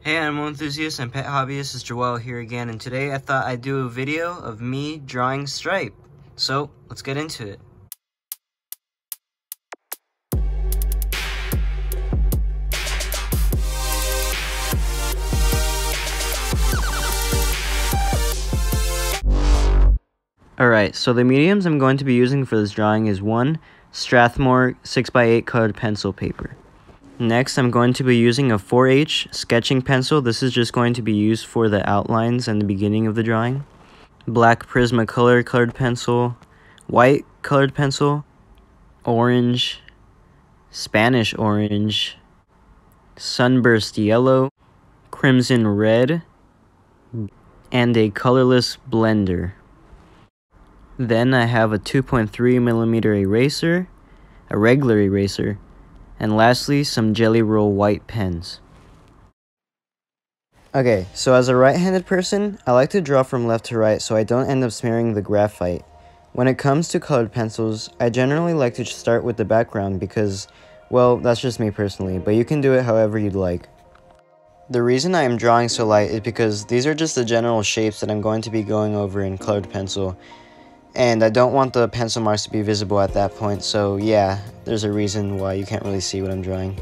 Hey animal enthusiasts and pet hobbyists, it's Joel here again and today I thought I'd do a video of me drawing Stripe. So, let's get into it. Alright, so the mediums I'm going to be using for this drawing is one Strathmore 6x8 colored pencil paper. Next, I'm going to be using a 4H sketching pencil. This is just going to be used for the outlines and the beginning of the drawing. Black Prismacolor colored pencil, white colored pencil, orange, Spanish orange, sunburst yellow, crimson red, and a colorless blender. Then I have a 2.3 millimeter eraser, a regular eraser, and lastly, some Jelly Roll white pens. Okay, so as a right-handed person, I like to draw from left to right so I don't end up smearing the graphite. When it comes to colored pencils, I generally like to start with the background because, well, that's just me personally, but you can do it however you'd like. The reason I am drawing so light is because these are just the general shapes that I'm going to be going over in colored pencil, and I don't want the pencil marks to be visible at that point, so yeah, there's a reason why you can't really see what I'm drawing.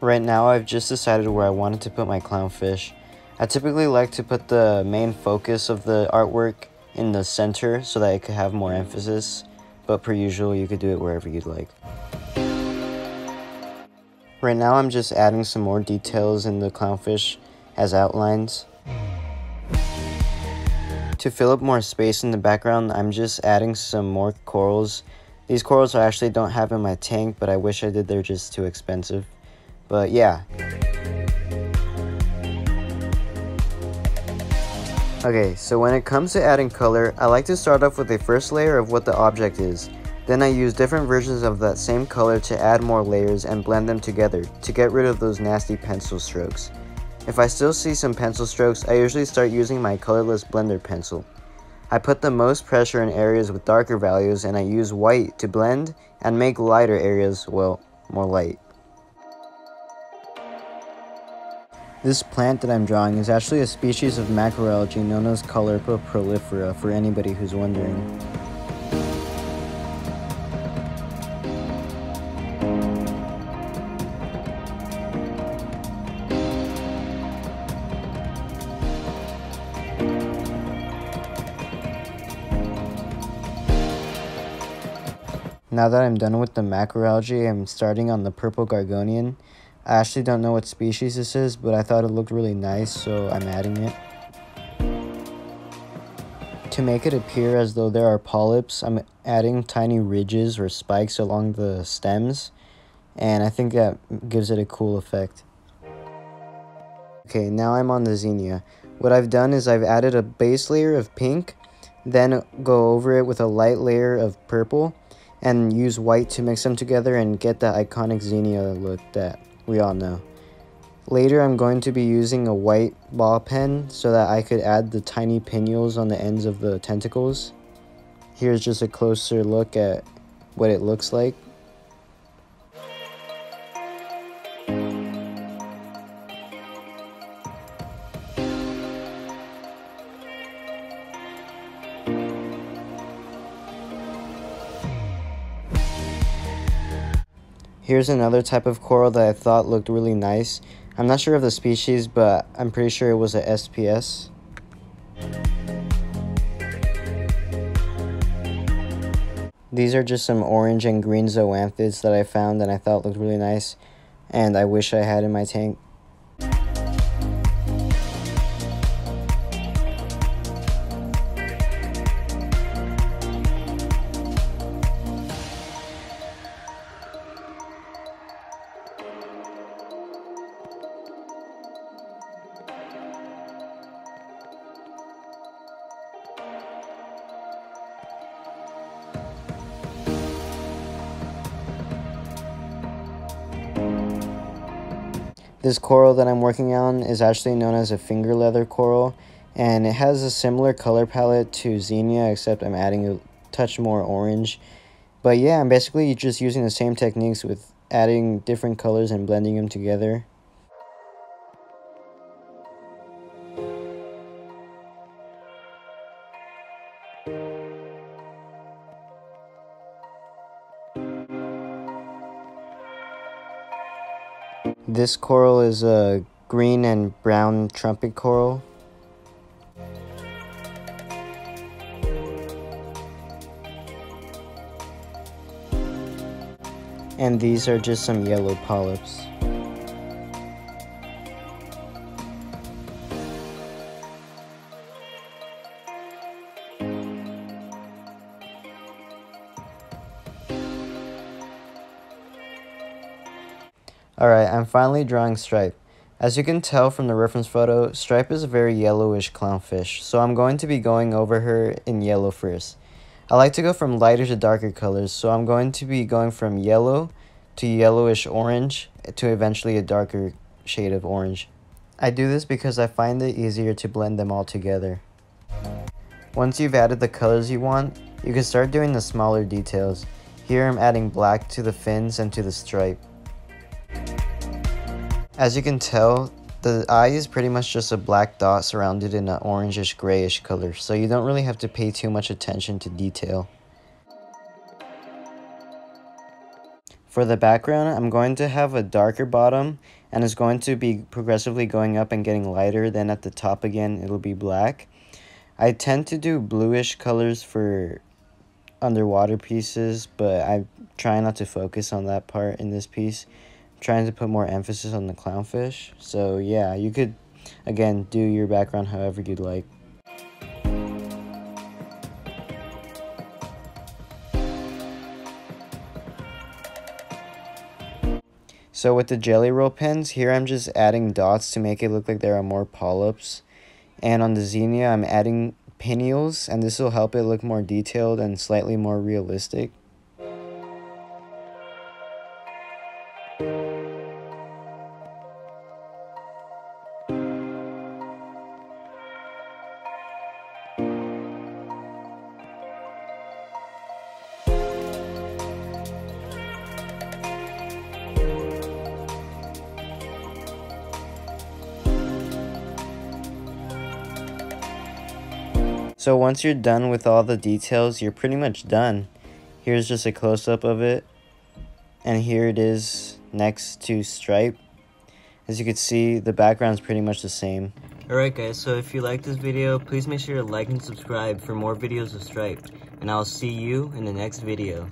Right now I've just decided where I wanted to put my clownfish. I typically like to put the main focus of the artwork in the center so that it could have more emphasis, but per usual you could do it wherever you'd like. Right now I'm just adding some more details in the clownfish as outlines. To fill up more space in the background, I'm just adding some more corals. These corals I actually don't have in my tank, but I wish I did, they're just too expensive. But yeah. Okay, so when it comes to adding color, I like to start off with a first layer of what the object is. Then I use different versions of that same color to add more layers and blend them together to get rid of those nasty pencil strokes. If I still see some pencil strokes, I usually start using my colorless blender pencil. I put the most pressure in areas with darker values and I use white to blend and make lighter areas, well, more light. This plant that I'm drawing is actually a species of macroalgae known as Caulerpa prolifera for anybody who's wondering. Now that I'm done with the macroalgae, I'm starting on the purple gorgonian. I actually don't know what species this is, but I thought it looked really nice, so I'm adding it. To make it appear as though there are polyps, I'm adding tiny ridges or spikes along the stems, and I think that gives it a cool effect. Okay, now I'm on the Xenia. What I've done is I've added a base layer of pink, then go over it with a light layer of purple, and use white to mix them together and get that iconic Xenia look that we all know. Later I'm going to be using a white ball pen so that I could add the tiny pinnules on the ends of the tentacles. Here's just a closer look at what it looks like. Here's another type of coral that I thought looked really nice. I'm not sure of the species, but I'm pretty sure it was a SPS. These are just some orange and green zoanthids that I found and I thought looked really nice and I wish I had in my tank. This coral that I'm working on is actually known as a finger leather coral and it has a similar color palette to Xenia except I'm adding a touch more orange But yeah, I'm basically just using the same techniques with adding different colors and blending them together. This coral is a green and brown trumpet coral. And these are just some yellow polyps. Alright, I'm finally drawing Stripe. As you can tell from the reference photo, Stripe is a very yellowish clownfish, so I'm going to be going over her in yellow first. I like to go from lighter to darker colors, so I'm going to be going from yellow to yellowish orange to eventually a darker shade of orange. I do this because I find it easier to blend them all together. Once you've added the colors you want, you can start doing the smaller details. Here I'm adding black to the fins and to the stripe. As you can tell, the eye is pretty much just a black dot surrounded in an orangish grayish color, so you don't really have to pay too much attention to detail. For the background, I'm going to have a darker bottom, and it's going to be progressively going up and getting lighter, then at the top again it'll be black. I tend to do bluish colors for underwater pieces, but I try not to focus on that part in this piece trying to put more emphasis on the clownfish. So yeah, you could, again, do your background however you'd like. So with the jelly roll pens, here I'm just adding dots to make it look like there are more polyps. And on the Xenia, I'm adding pinnules, and this will help it look more detailed and slightly more realistic. So once you're done with all the details, you're pretty much done. Here's just a close-up of it. And here it is next to Stripe. As you can see, the background's pretty much the same. Alright guys, so if you like this video, please make sure to like and subscribe for more videos of Stripe. And I'll see you in the next video.